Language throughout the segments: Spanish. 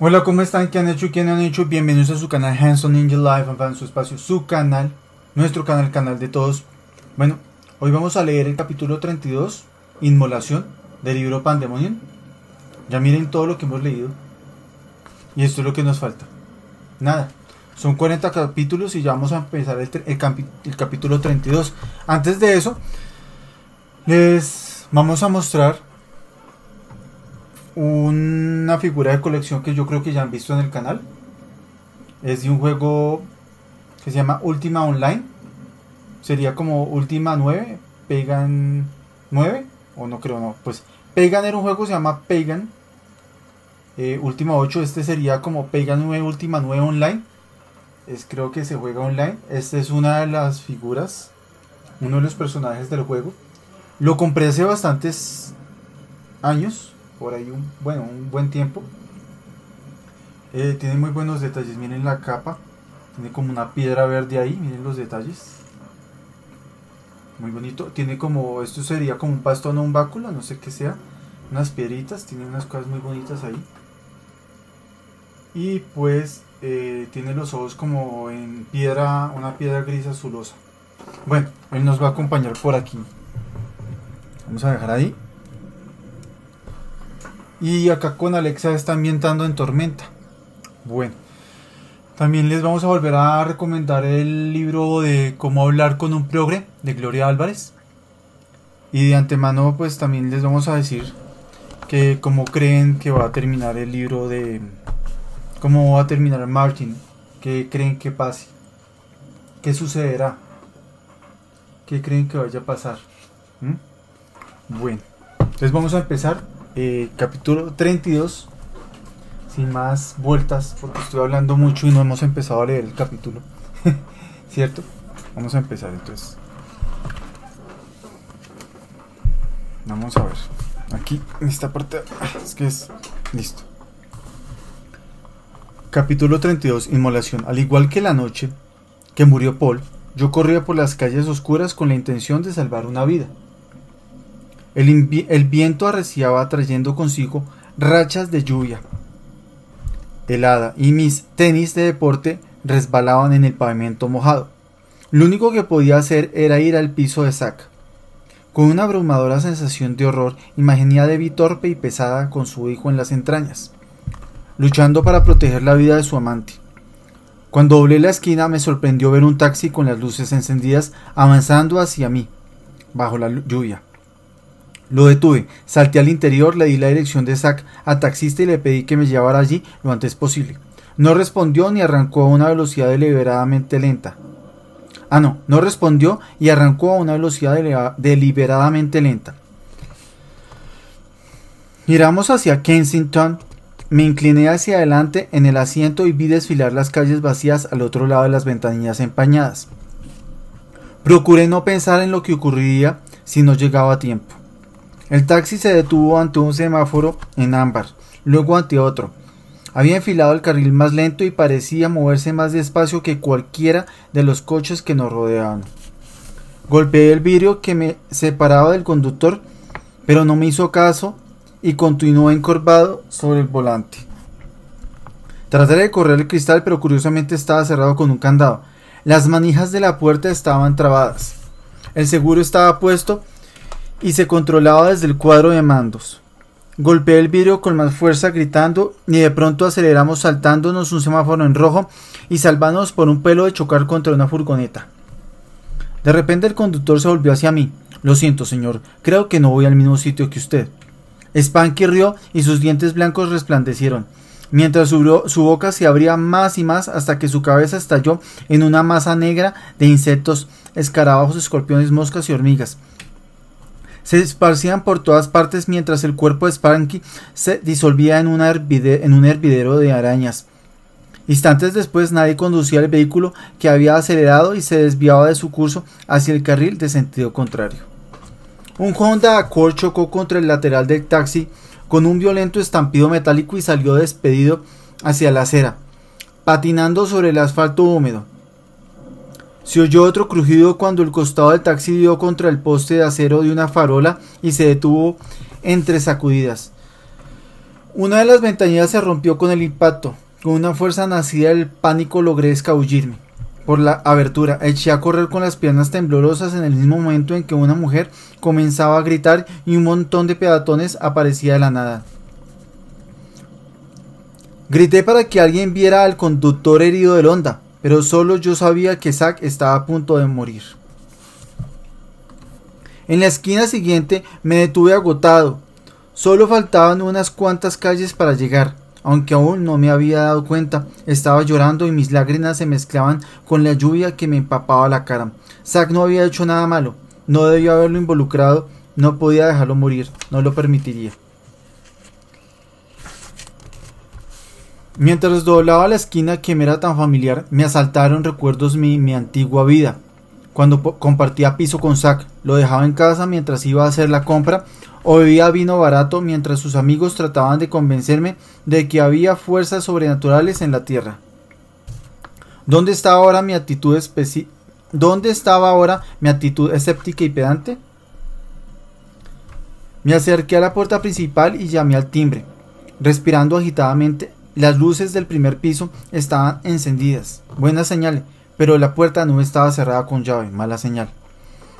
Hola, ¿cómo están? ¿Qué han hecho? ¿Quién han hecho? Bienvenidos a su canal Hanson Ninja Live, en su espacio, su canal, nuestro canal, el canal de todos. Bueno, hoy vamos a leer el capítulo 32, Inmolación, del libro Pandemonium. Ya miren todo lo que hemos leído. Y esto es lo que nos falta. Nada, son 40 capítulos y ya vamos a empezar el, el, el capítulo 32. Antes de eso, les vamos a mostrar una figura de colección que yo creo que ya han visto en el canal. Es de un juego que se llama Ultima Online. Sería como Ultima 9, Pagan 9, o no creo, no. Pues Pagan era un juego que se llama Pagan. Eh, Ultima 8, este sería como Pagan 9, Ultima 9 Online. Es, creo que se juega online. Esta es una de las figuras, uno de los personajes del juego. Lo compré hace bastantes años por ahí un, bueno, un buen tiempo. Eh, tiene muy buenos detalles, miren la capa. Tiene como una piedra verde ahí, miren los detalles. Muy bonito. Tiene como, esto sería como un pastón o un báculo, no sé qué sea. Unas piedritas, tiene unas cosas muy bonitas ahí. Y pues eh, tiene los ojos como en piedra, una piedra gris azulosa. Bueno, él nos va a acompañar por aquí. Vamos a dejar ahí. Y acá con Alexa está ambientando en Tormenta. Bueno, también les vamos a volver a recomendar el libro de Cómo hablar con un progre de Gloria Álvarez. Y de antemano pues también les vamos a decir que cómo creen que va a terminar el libro de... Cómo va a terminar Martin. ¿Qué creen que pase? ¿Qué sucederá? ¿Qué creen que vaya a pasar? Bueno, entonces vamos a empezar eh, capítulo 32. Sin más vueltas, porque estoy hablando mucho y no hemos empezado a leer el capítulo. ¿Cierto? Vamos a empezar entonces. Vamos a ver. Aquí, en esta parte. Es que es. Listo. Capítulo 32. Inmolación. Al igual que la noche que murió Paul, yo corría por las calles oscuras con la intención de salvar una vida. El, viento arreciaba trayendo consigo rachas de lluvia helada y mis tenis de deporte resbalaban en el pavimento mojado. Lo único que podía hacer era ir al piso de Zack. Con una abrumadora sensación de horror, imaginé a Debbie torpe y pesada con su hijo en las entrañas, luchando para proteger la vida de su amante. Cuando doblé la esquina me sorprendió ver un taxi con las luces encendidas avanzando hacia mí, bajo la lluvia. Lo detuve, salté al interior, le di la dirección de Zack al taxista y le pedí que me llevara allí lo antes posible. No respondió ni arrancó a una velocidad deliberadamente lenta. Ah, no, no respondió y arrancó a una velocidad deliberadamente lenta. Miramos hacia Kensington. Me incliné hacia adelante en el asiento y vi desfilar las calles vacías al otro lado de las ventanillas empañadas. Procuré no pensar en lo que ocurriría si no llegaba a tiempo. El taxi se detuvo ante un semáforo en ámbar, luego ante otro. Había enfilado el carril más lento y parecía moverse más despacio que cualquiera de los coches que nos rodeaban. Golpeé el vidrio que me separaba del conductor, pero no me hizo caso y continuó encorvado sobre el volante. Traté de correr el cristal, pero curiosamente estaba cerrado con un candado. Las manijas de la puerta estaban trabadas. El seguro estaba puesto y se controlaba desde el cuadro de mandos. Golpeé el vidrio con más fuerza gritando y de pronto aceleramos saltándonos un semáforo en rojo y salvándonos por un pelo de chocar contra una furgoneta. De repente el conductor se volvió hacia mí. Lo siento, señor, creo que no voy al mismo sitio que usted. Spanky rió y sus dientes blancos resplandecieron, mientras su, su boca se abría más y más hasta que su cabeza estalló en una masa negra de insectos, escarabajos, escorpiones, moscas y hormigas se esparcían por todas partes mientras el cuerpo de Spanky se disolvía en, un hervidero de arañas. Instantes después nadie conducía el vehículo que había acelerado y se desviaba de su curso hacia el carril de sentido contrario. Un Honda Accord chocó contra el lateral del taxi con un violento estampido metálico y salió despedido hacia la acera, patinando sobre el asfalto húmedo. Se oyó otro crujido cuando el costado del taxi dio contra el poste de acero de una farola y se detuvo entre sacudidas. Una de las ventanillas se rompió con el impacto. Con una fuerza nacida del pánico logré escabullirme por la abertura. Eché a correr con las piernas temblorosas en el mismo momento en que una mujer comenzaba a gritar y un montón de peatones aparecía de la nada. Grité para que alguien viera al conductor herido del Honda, pero solo yo sabía que Zack estaba a punto de morir. En la esquina siguiente me detuve agotado. Solo faltaban unas cuantas calles para llegar. Aunque aún no me había dado cuenta, estaba llorando y mis lágrimas se mezclaban con la lluvia que me empapaba la cara. Zack no había hecho nada malo, no debía haberlo involucrado, no podía dejarlo morir, no lo permitiría. Mientras doblaba la esquina que me era tan familiar, me asaltaron recuerdos mi, mi antigua vida. Cuando compartía piso con Zack, lo dejaba en casa mientras iba a hacer la compra o bebía vino barato mientras sus amigos trataban de convencerme de que había fuerzas sobrenaturales en la tierra. ¿Dónde estaba ahora mi actitud especi ¿Dónde estaba ahora mi actitud escéptica y pedante? Me acerqué a la puerta principal y llamé al timbre. Respirando agitadamente, las luces del primer piso estaban encendidas. Buena señal, pero la puerta no estaba cerrada con llave. Mala señal.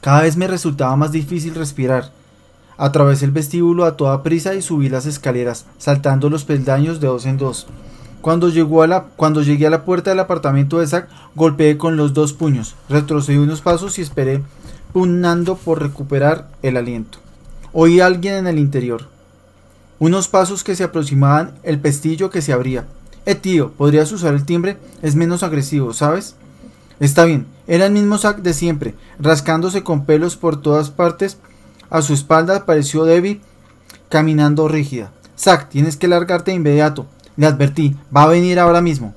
Cada vez me resultaba más difícil respirar. Atravesé el vestíbulo a toda prisa y subí las escaleras, saltando los peldaños de dos en dos. Cuando, llegó a la, cuando llegué a la puerta del apartamento de Zack, golpeé con los dos puños, retrocedí unos pasos y esperé, pugnando por recuperar el aliento. Oí a alguien en el interior. Unos pasos que se aproximaban, el pestillo que se abría. Eh, tío, ¿podrías usar el timbre? Es menos agresivo, ¿sabes? Está bien, era el mismo Zack de siempre, rascándose con pelos por todas partes. A su espalda apareció Debbie, caminando rígida. Zack, tienes que largarte de inmediato. Le advertí, va a venir ahora mismo.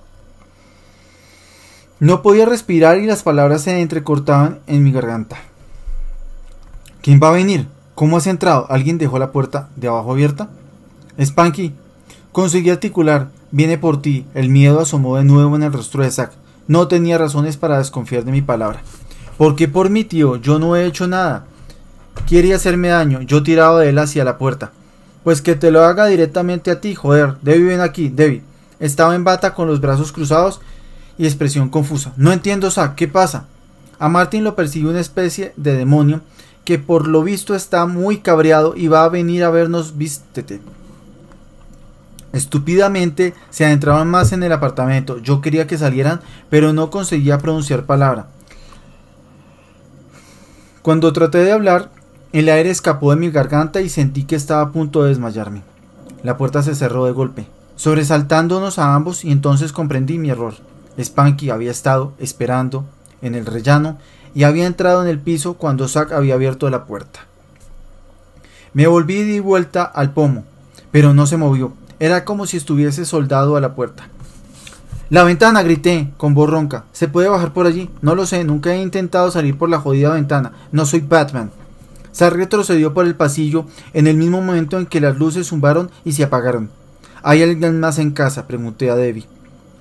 No podía respirar y las palabras se entrecortaban en mi garganta. ¿Quién va a venir? ¿Cómo has entrado? ¿Alguien dejó la puerta de abajo abierta? Spanky, conseguí articular. Viene por ti. El miedo asomó de nuevo en el rostro de Zack. No tenía razones para desconfiar de mi palabra. ¿Por qué por mi tío? Yo no he hecho nada. Quiere hacerme daño. Yo tirado de él hacia la puerta. Pues que te lo haga directamente a ti, joder. Debbie, ven aquí, Debbie. Estaba en bata con los brazos cruzados y expresión confusa. No entiendo, Zack, ¿qué pasa? A Martin lo persigue una especie de demonio que por lo visto está muy cabreado y va a venir a vernos. Vístete. Estúpidamente se adentraban más en el apartamento. Yo quería que salieran, pero no conseguía pronunciar palabra. Cuando traté de hablar, el aire escapó de mi garganta y sentí que estaba a punto de desmayarme. La puerta se cerró de golpe, sobresaltándonos a ambos y entonces comprendí mi error. Spanky había estado esperando en el rellano y había entrado en el piso cuando Zack había abierto la puerta. Me volví di vuelta al pomo, pero no se movió. Era como si estuviese soldado a la puerta. La ventana, grité, con voz ronca. ¿Se puede bajar por allí? No lo sé, nunca he intentado salir por la jodida ventana. No soy Batman. Se retrocedió por el pasillo en el mismo momento en que las luces zumbaron y se apagaron. ¿Hay alguien más en casa? pregunté a Debbie,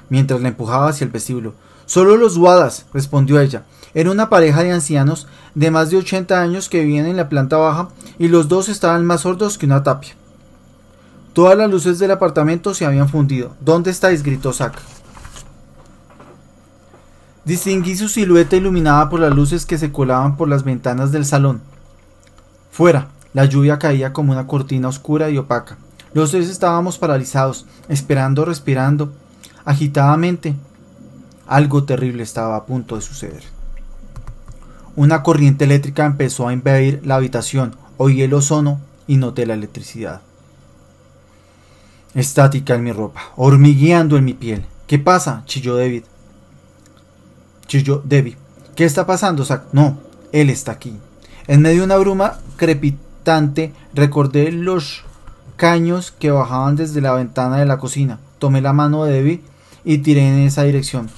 mientras la empujaba hacia el vestíbulo. Solo los Wadas, respondió ella. Era una pareja de ancianos de más de 80 años que vivían en la planta baja y los dos estaban más sordos que una tapia. Todas las luces del apartamento se habían fundido. ¿Dónde estáis? gritó Zack. Distinguí su silueta iluminada por las luces que se colaban por las ventanas del salón. Fuera, la lluvia caía como una cortina oscura y opaca. Los tres estábamos paralizados, esperando, respirando, agitadamente. Algo terrible estaba a punto de suceder. Una corriente eléctrica empezó a invadir la habitación. Oí el ozono y noté la electricidad estática en mi ropa, hormigueando en mi piel. ¿Qué pasa? chilló David. Chilló Debbie. ¿Qué está pasando, Zack? No, él está aquí. En medio de una bruma crepitante recordé los caños que bajaban desde la ventana de la cocina. Tomé la mano de Debbie y tiré en esa dirección.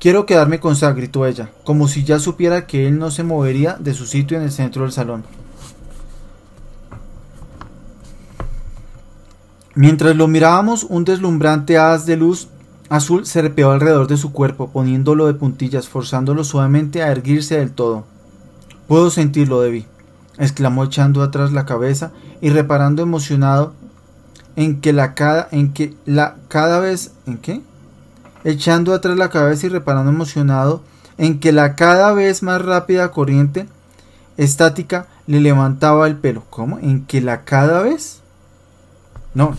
Quiero quedarme con Zack, gritó ella, como si ya supiera que él no se movería de su sitio en el centro del salón. Mientras lo mirábamos, un deslumbrante haz de luz azul se serpeó alrededor de su cuerpo, poniéndolo de puntillas, forzándolo suavemente a erguirse del todo. Puedo sentirlo, Debbie, exclamó echando atrás la cabeza y reparando emocionado en que la cada, en que la cada vez, ¿en qué? Echando atrás la cabeza y reparando emocionado en que la cada vez más rápida corriente estática le levantaba el pelo. ¿Cómo? ¿En que la cada vez? No.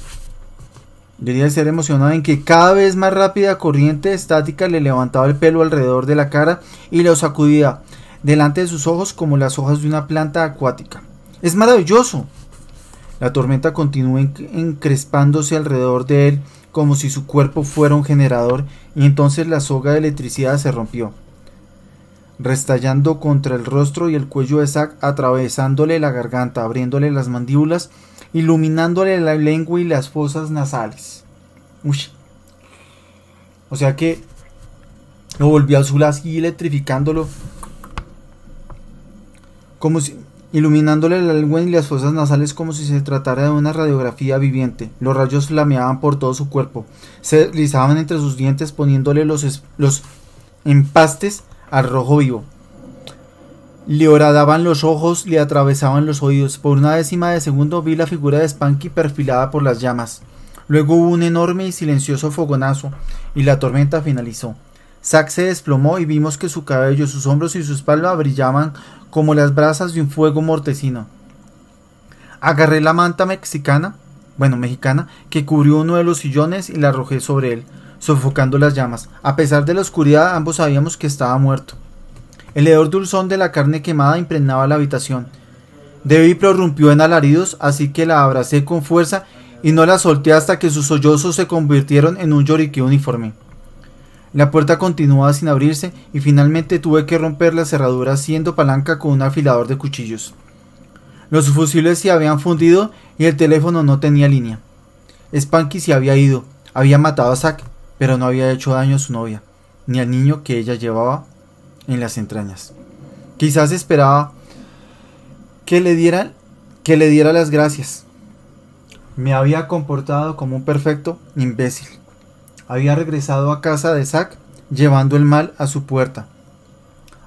Debería ser emocionado en que cada vez más rápida corriente estática le levantaba el pelo alrededor de la cara y lo sacudía delante de sus ojos como las hojas de una planta acuática. Es maravilloso. La tormenta continuó encrespándose alrededor de él como si su cuerpo fuera un generador y entonces la soga de electricidad se rompió restallando contra el rostro y el cuello de Zack, atravesándole la garganta, abriéndole las mandíbulas, iluminándole la lengua y las fosas nasales. Uy. O sea que lo volvió azul así, electrificándolo. Como si. iluminándole la lengua y las fosas nasales como si se tratara de una radiografía viviente. Los rayos flameaban por todo su cuerpo. Se deslizaban entre sus dientes poniéndole los, los empastes al rojo vivo. Le horadaban los ojos, le atravesaban los oídos. Por una décima de segundo vi la figura de Spanky perfilada por las llamas. Luego hubo un enorme y silencioso fogonazo, y la tormenta finalizó. Zack se desplomó y vimos que su cabello, sus hombros y su espalda brillaban como las brasas de un fuego mortecino. Agarré la manta mexicana, bueno, mexicana, que cubrió uno de los sillones y la arrojé sobre él sofocando las llamas. A pesar de la oscuridad, ambos sabíamos que estaba muerto. El hedor dulzón de la carne quemada impregnaba la habitación. Debbie prorrumpió en alaridos, así que la abracé con fuerza y no la solté hasta que sus sollozos se convirtieron en un lloriqueo uniforme. La puerta continuaba sin abrirse y finalmente tuve que romper la cerradura haciendo palanca con un afilador de cuchillos. Los fusiles se habían fundido y el teléfono no tenía línea. Spanky se había ido, había matado a Zack pero no había hecho daño a su novia, ni al niño que ella llevaba en las entrañas. Quizás esperaba que le diera, que le diera las gracias. Me había comportado como un perfecto imbécil. Había regresado a casa de Zack llevando el mal a su puerta,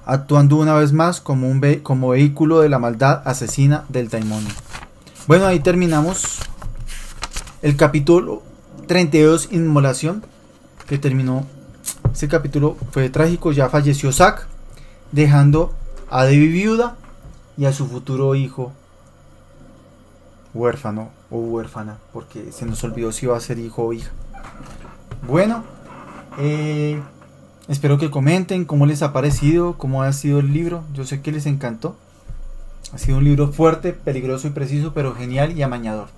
actuando una vez más como, un como vehículo de la maldad asesina del demonio. Bueno, ahí terminamos el capítulo 32, Inmolación que terminó ese capítulo fue trágico, ya falleció Zack, dejando a Debbie viuda y a su futuro hijo huérfano o huérfana, porque se nos olvidó si iba a ser hijo o hija. Bueno, eh, espero que comenten cómo les ha parecido, cómo ha sido el libro. Yo sé que les encantó. Ha sido un libro fuerte, peligroso y preciso, pero genial y amañador.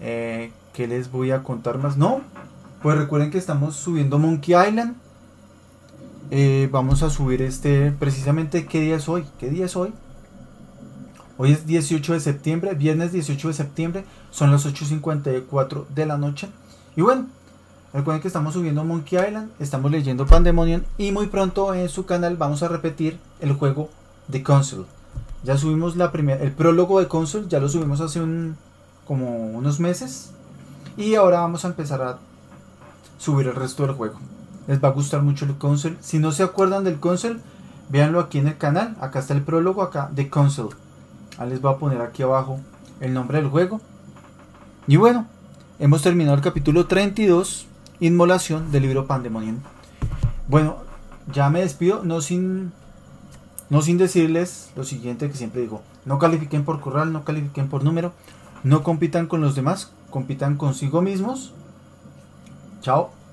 Eh, ¿Qué les voy a contar más? No, pues recuerden que estamos subiendo Monkey Island. Eh, vamos a subir este, precisamente, ¿qué día es hoy? ¿Qué día es hoy? Hoy es 18 de septiembre, viernes 18 de septiembre, son las 8.54 de la noche. Y bueno, recuerden que estamos subiendo Monkey Island, estamos leyendo Pandemonium y muy pronto en su canal vamos a repetir el juego de Console. Ya subimos la primera, el prólogo de Console, ya lo subimos hace un, como unos meses. Y ahora vamos a empezar a subir el resto del juego. Les va a gustar mucho el console. Si no se acuerdan del console, véanlo aquí en el canal. Acá está el prólogo, acá de console. Ahí les voy a poner aquí abajo el nombre del juego. Y bueno, hemos terminado el capítulo 32, Inmolación del libro Pandemonium. Bueno, ya me despido, no sin, no sin decirles lo siguiente que siempre digo. No califiquen por corral, no califiquen por número, no compitan con los demás, compitan consigo mismos Chao.